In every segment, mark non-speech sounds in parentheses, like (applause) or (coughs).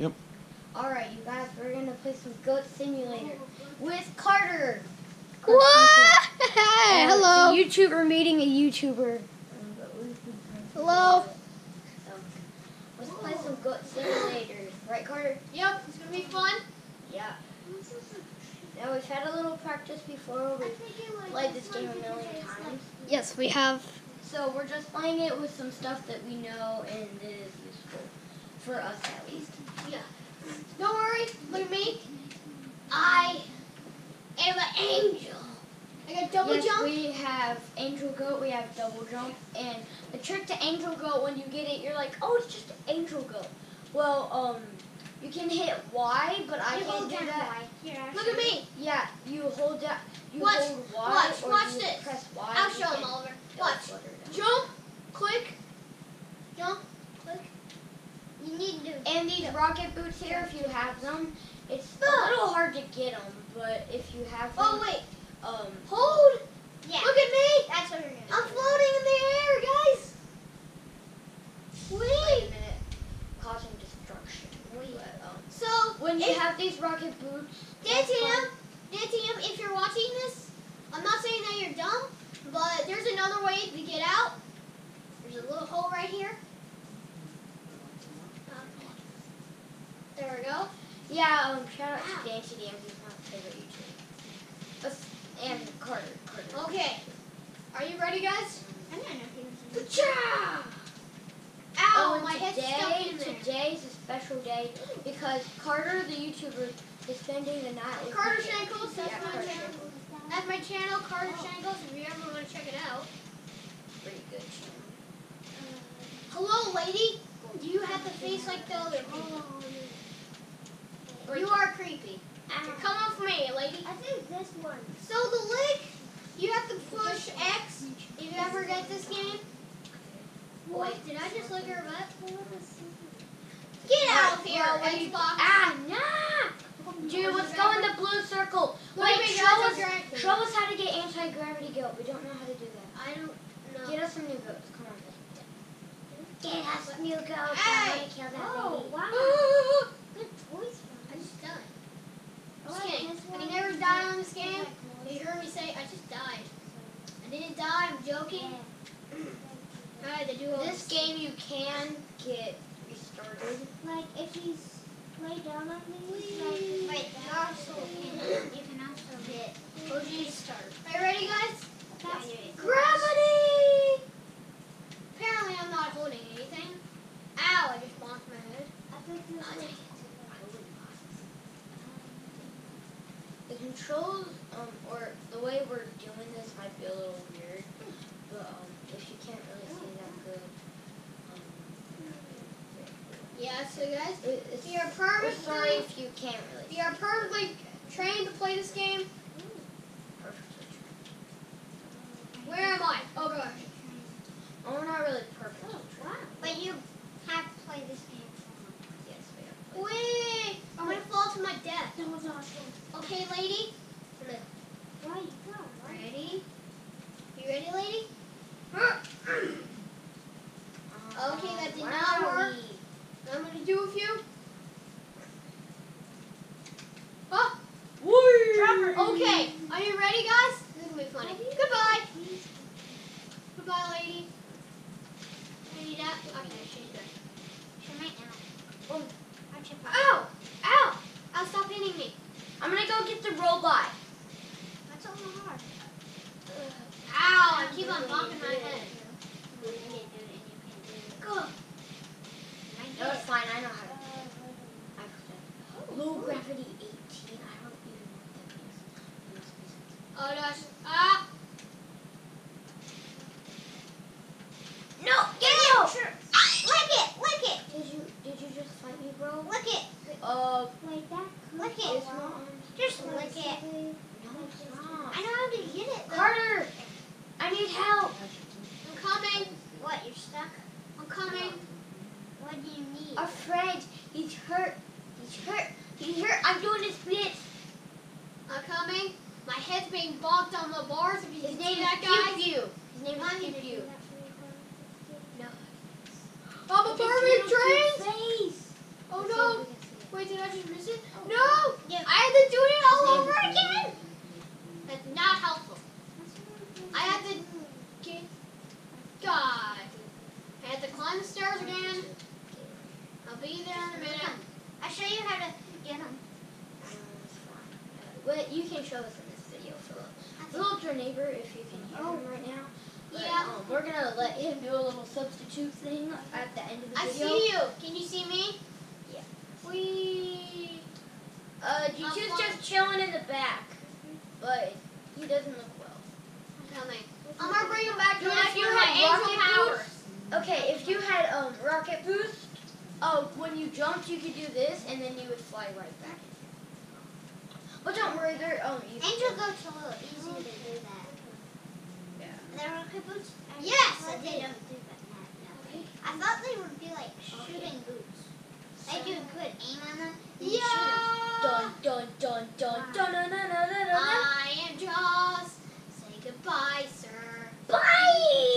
Yep. Alright, you guys, we're gonna play some Goat Simulator with Carter. What? And Hello. A YouTuber meeting a YouTuber. Hello. So, let's play some Goat Simulator. Right, Carter? Yep, it's gonna be fun. Yeah. Now, we've had a little practice before. We've played this game a million times. Yes, we have. So, we're just playing it with some stuff that we know and it is useful. For us, at least. Yeah. Don't worry. Look at me. I am an angel. I got double yes, jump. we have Angel Goat, we have Double Jump, and the trick to Angel Goat, when you get it, you're like, oh, it's just Angel Goat. Well, um, you can hit Y, but I You can't do that. Look at me. Yeah, you hold down, you Watch, hold Y, watch, or watch you this. press Y. I'll show them, Oliver. Watch. Jump. Click. Jump. You need to. And these rocket boots here, if you have them, it's a little hard to get them, but if you have them, Oh wait. um, Hold. Yeah. Look at me. That's what I'm floating in the air, guys. wait Wait. a minute, causing destruction. But, um, So when you have these rocket boots, Dan that's fun. TM, Dan TM, if you're watching this, I'm not saying that you're dumb, but there's another way to get out. There's a little hole right here. There we go. Yeah, um, shout out to Dan TDM, he's my favorite YouTuber. And Carter. Carter. Okay. Are you ready, guys? I don't know if Ka-chow! Ow, Oh, my head's stuck today, in there. today's a special day because Carter, the YouTuber, is spending the night with Carter. Shankles, that's Yeah, my Carter channel. That's my channel, Carter Shankles, if you ever want to check it out. Pretty good channel. Hello, lady. Do you have the face like the other people? You are creepy. You're coming me, lady. I think this one. So the lick, you have to push X if you ever get this game. Wait, did I just lick her butt? Get out of here, Well, Xbox. Ah, nah! Dude, let's go in the blue circle. Look Wait, show us, show us how to get anti-gravity goat. We don't know how to do that. I don't know. Get us some new goats. Come on. Get us new goats. I Hey! want to kill that Oh, lady. wow. (gasps) (laughs) Good voice. I just died. I Just like kidding. This Have one. you never died on this I game? like You heard me say I just died. I didn't die. I'm joking. I had to do This game you can get restarted. Like if you s- lay down on these, like, Wait, you also you can. can also get OG start. Are you ready, guys? that's Gravity! Apparently, I'm not holding anything. Ow! I just bonked my head. I think this Oh, is- dang it. The controls, um, or the way we're doing this might be a little weird, but um, if you can't really see that good, um, Yeah, so guys, it, it's, if you're we're sorry if you can't really if you're perfectly trained to play this game, perfectly. where am I? Oh gosh. Oh, we're not really perfect. Oh, Wow. But you have to play this game. Yes, we are. Wait! I'm gonna fall to my death. That was awesome. Okay, lady. I'm Why you go? gonna- Ready? You ready, lady? What do you need? Our friend. He's hurt. He's hurt. He's hurt. I'm doing this bit. I'm coming. My head's being bonked on the bars. If you His name that guy. His name Not is Pew No. I'm a permanent train. Oh no. Wait, did I just miss it? Oh, no! Yeah. I had to do it all over again! That's not helpful. I had to. God. I had to climb the stairs again be there in a minute. I'll show you how to get them. But you can show us in this video, Philip. Philip's your neighbor if you can hear him right now. But, Yeah. Um, we're gonna let him do a little substitute thing at the end of the I video. see you. Can you see me? Yeah. We. Uh, G2's just chilling in the back, but he doesn't look well. I'm coming. I'm gonna bring him back to Dude, life if you had rocket. Okay, if you had um rocket boost, uh, when you jumped, you could do this, and then you would fly right back. But don't worry, they're um easy. Angel goat's a little easier to do that. Yeah. The rocket boots? Yes, I did. I thought they would be like shooting boots. Like you could aim on them. and shoot 'em. Dun dun dun dun dun dun dun dun dun dun. I am Jaws. Say goodbye, sir. Bye.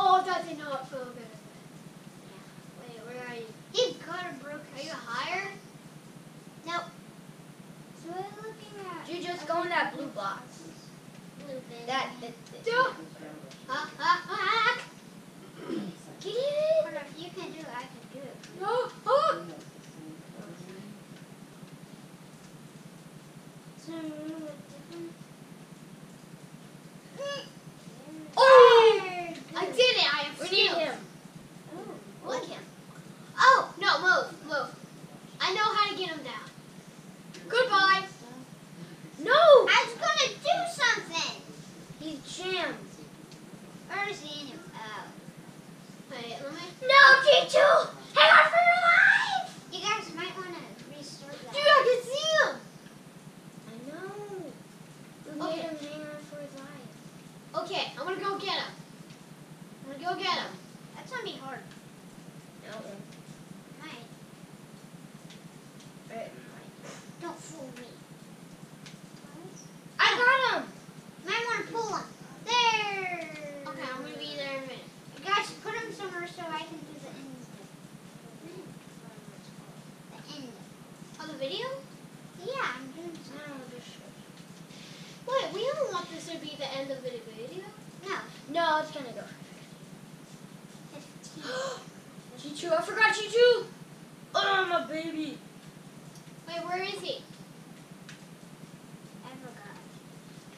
Oh, does it not feel good? Wait, where are you? You got him, Brooke. Are you higher? Nope. So we're looking at. You just go in that blue box. That that. that Do- Ha ha ha! Get it. But if you can do it, I can do it. Oh, oh. So we're different. Oh! I did it. I am We need skilled. him. Oh. Lick him. Oh no, move, move. I know how to get him down. Goodbye. No. I was gonna do something. He's jammed. Where's Daniel? Oh. Wait, let me. No, G2! Hang on for your life! You guys might want to restart that. Dude, I can see him! I know. We Okay. made him hang on for his life. Okay, I'm gonna go get him. I'm gonna go get him. That's gonna be hard. No. Might. Right. Don't fool me. I got him! Might want to pull him. There. Okay, I'm gonna be there in a minute. Guys, put him somewhere so I can do the end. The end. Of the video? Yeah, I'm doing No, just Wait, we don't want this to be the end of the video. No. No, it's gonna go. 15. G2, I forgot G2! Oh, my baby! Wait, where is he? I forgot.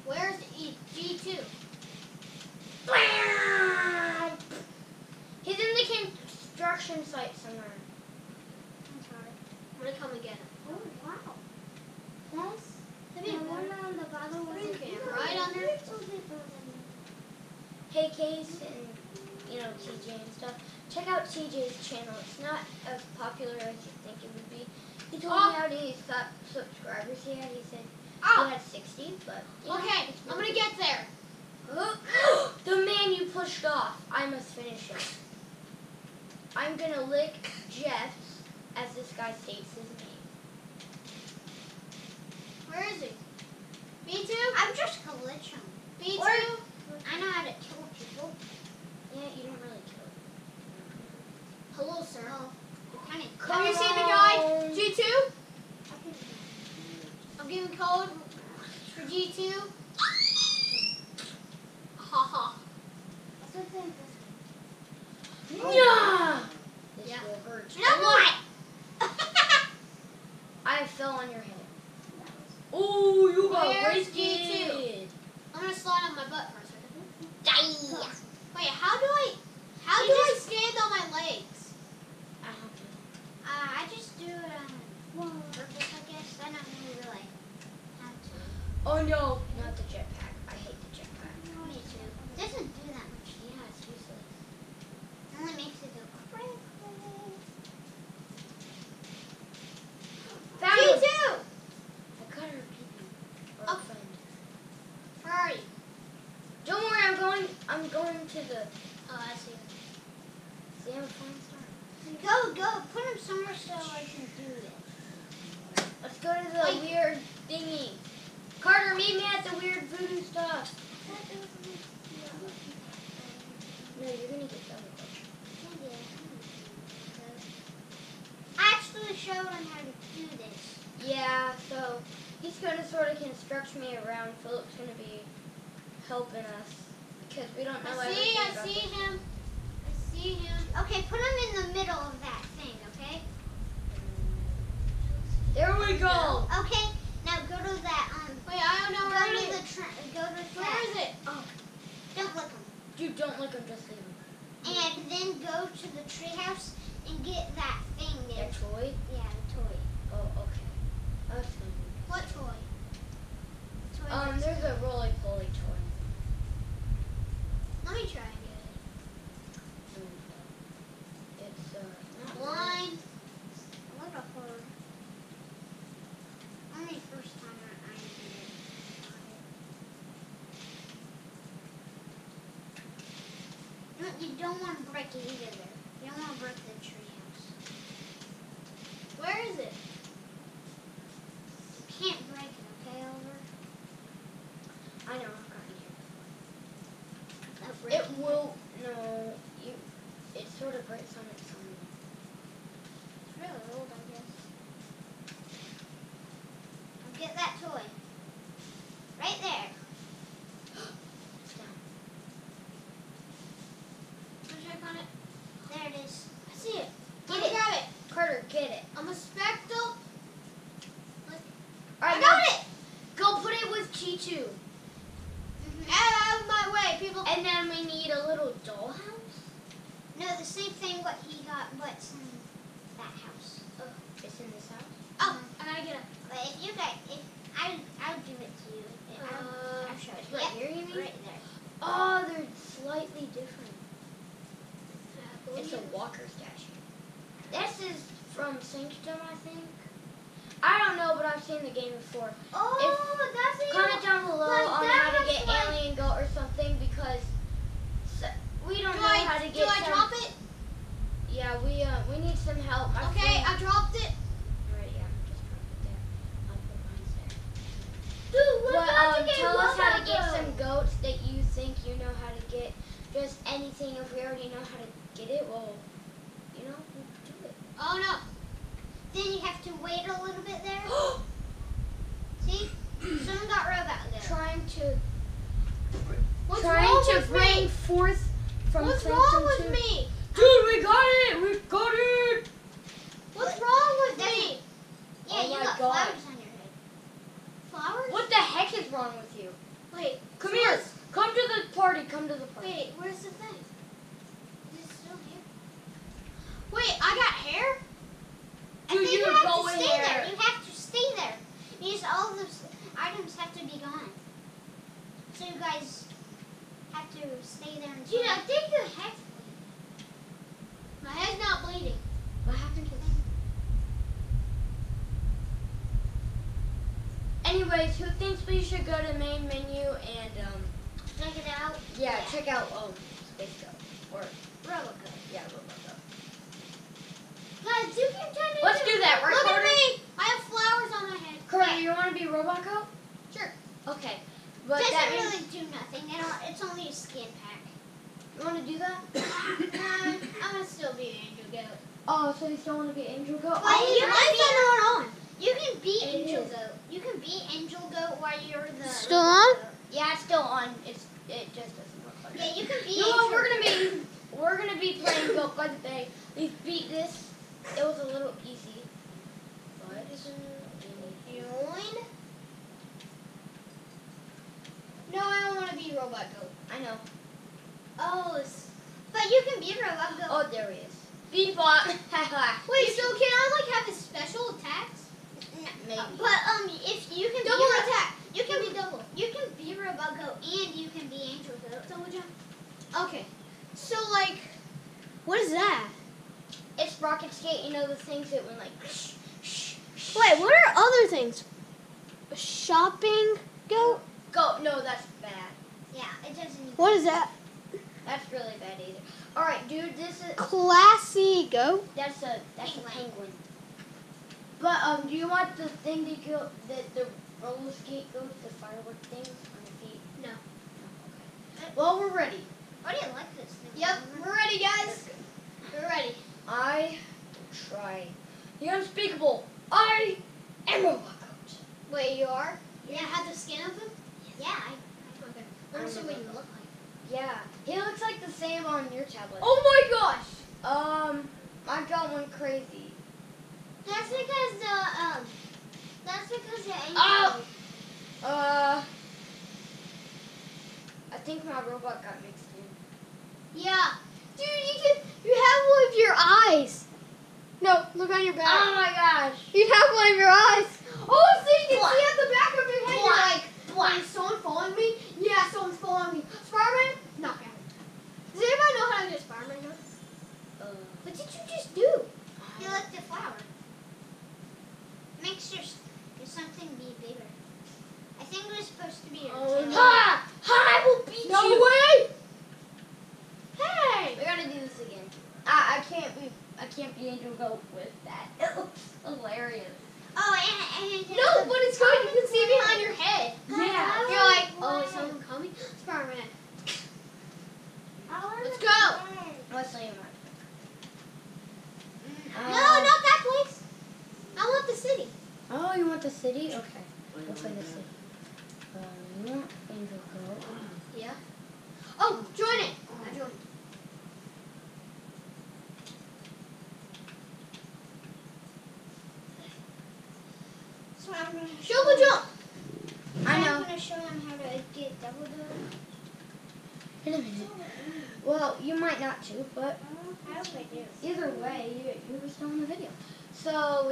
Where's E- G2? He's in the construction site somewhere. I'm sorry. I'm gonna come and get him. Oh wow. That's the one on the bottom was Okay, right under. Hey, Case and, you know, TJ and stuff. Check out TJ's channel. It's not as popular as you think it would be. He told Oh. me how many subscribers he had. He said Oh, he had 60, but. you know, okay. I'm gonna get there. The man you pushed off. I must finish it. I'm gonna lick Jeff's, as this guy states his name. Where is he? B2? I'm just going to glitching. B2? Or- I know how to kill people. Yeah, you don't really kill. Hello, sir. Kind of. Have you seen the guy? G2? I'm giving code for G2. (laughs) Ha ha. Yeah. This Yeah. will hurt. You know what? I fell on your head. Oh, you got Where's wasted. I'm gonna slide on my butt for a second. Die. Wait, how do I, how do I stand on my legs? I don't know. Uh, I just do it on purpose, I guess. I don't really have to. Oh no, not the jetpack. I hate the jetpack. Me too. It doesn't do that much. Yeah, it's useless. It only makes it go quick. Found him. G2! I got her peepee. Or Oh. a friend. Where are you? Don't worry, I'm going. I'm going to the. Oh, I see. See, I'm a flying star. Go, go. Put him somewhere so I can do this. Let's go to the Wait. weird thingy. Carter, meet me at the weird voodoo stuff. No, you're gonna get done with it. I actually showed him how to do this. Yeah, so he's gonna sort of construct me around. Philip's gonna be helping us because we don't know I everything see, I about see this. him. I see see him. Okay, put him in the middle of that thing, okay? There we go. Okay, now go to that, um, Wait, I don't know where it to the, tr- go to Where that. is it? Oh. Don't look him. Dude, don't look him, just leave him. And then go to the treehouse and get that thing there. That toy? Yeah, the toy. Oh, okay. That's gonna be What toy? Toy Um, that's- there's a roly poly toy. Let me try and get it. It's uh not Blind. What a horror. Only first time I, I did it. You don't- want to break it either there. You don't want to break the treehouse. Where is it? You can't break it, okay, Oliver? I know. I've got No it. breaking It will no. You. It sort of breaks on its own. It's really old, I guess. Now get that toy. Right there. It's down. Wanna check on it? There it is. I see it. Get Let me it. grab it. Carter, get it. I'm a spectacle. All I got go, it! Go put it with Chi-Chu. Mm-hmm. Out of my way, people. And then we need a little dollhouse. No, the same thing what he got, what's in that house. Oh, it's in this house. Oh, I gotta get it. But if you guys, if I, I'll give it to you. I'll, Uh, I'll show it. Right Yep, here, you mean? right there. Oh, they're slightly different. It's a walker statue. This is from Sanctum, I think. I don't know, but I've seen the game before. Oh, that's it. Comment down below Like on how to get like- alien goat or something because we don't Do know I, how to get. do I drop it? Yeah, we uh we need some help. My Okay, friend- I dropped it. Alright, yeah, just drop it there. I'll put mine there. Dude, we're But about um, tell us how to get some goats that you think you know how to get. Just anything. If we already know how to get it, well, you know, we'll do it. Oh no. Then you have to wait a little bit there. (gasps) See? Someone got robot goat. trying to What's trying to bring me? forth from What's wrong with to- me? Dude, we got it! We got it! What's wrong with That's- me? Yeah, Oh you my got God. flowers on your head. Flowers? What the heck is wrong with you? Wait. Come so here. what's- Come to the party. Come to the party. Wait, where's the thing? Is it still here? Wait, I got hair? I Dude, think you you are have to going stay there. there. You have to stay there. Because all those items have to be gone. So you guys have to stay there until. Dude, I think your head's bleeding. My head's not bleeding. What happened to them? Anyways, who thinks we should go to main menu and um check it out. yeah, Yeah. check out um Space Go or Roboco. yeah Roboco. Guys, you can turn. Let's do that. Right, Look at me! I have flowers on my head. Carter, you want to be Roboco? Sure. Okay, but Doesn't that means really do nothing. It's only a skin pack. you want to do that. (coughs) Um, I'm gonna still be an angel goat. Oh, so you still want to be Angel Go? But Oh, you yeah. can be, on. You can be It Angel is. Goat. You can be Angel Goat while you're the. Still on? Goat. Yeah, it's still on. It's it just doesn't look like Yeah, you can be. You know what Angel we're gonna be? (coughs) We're gonna be playing Goat by the Bay. We beat this. It was a little easy, but we need- Join. No, I don't want to be robot goat. I know. Oh, but you can be Robot Goat. Oh, there he is. Bebop. (laughs) (laughs) Wait, so can I like have his special attacks? Maybe. But um, if you can Double be attack. you can me double. you can be Robot Goat and you can be Angel Goat. Double jump. Okay. So like, what is that? It's Rocket Skate. You know the things that went like. Wait, what are other things? A shopping goat? Go. No, that's bad. Yeah, it doesn't. What is that? That's really bad either. All right, dude. This is Classy goat. that's a that's Penguin. a penguin. But um, do you want the thing to go that the roller skate goes the firework things on your feet? No. No. Okay. Well, we're ready. Why do you like this thing? Yep, we're ready, guys. We're ready. I try the unspeakable. I am a walkout. Wait, you are? Yeah. You have the skin of him? Yeah. I, Okay. Let me see what you look like. Yeah, he looks like the same on your tablet. Oh my gosh! Um, my drum went crazy. That's because the um. That's because the angle. Oh! Uh, I think my robot got mixed in. Yeah. Dude, you can. You have one of your eyes. No, look on your back. Oh my gosh. you have one of your eyes. Oh, so you can Black. see at the back of your head. You're like, "Wait, is someone following me? Yeah, someone's following me. Spider-Man, knock out. Does anybody know how to do Spider-Man? gun? Uh, What did you just do? You like the flower. Makes your, your something be bigger. I think it was supposed to be your Oh, tail. ha! Ha! I will beat No you. way! Hey! We gotta do this again. I, I can't be I can't be Angel Goat with that. (laughs) It looks hilarious. Oh, and, and No, but it's good. You can see behind your head. Yeah. You're like, oh, is someone coming? Spider-Man. Let's go. Let's say my No, not that place. I want the city. Oh, you want the city? Okay. We'll play the city. Um, you want Angel Goat? Yeah. Oh, join it. I joined. So I'm gonna Show the jump. I I'm know. gonna show them how to get double done. In a minute. Well, you might not to, but I hope I do. either way, you, you were still in the video. So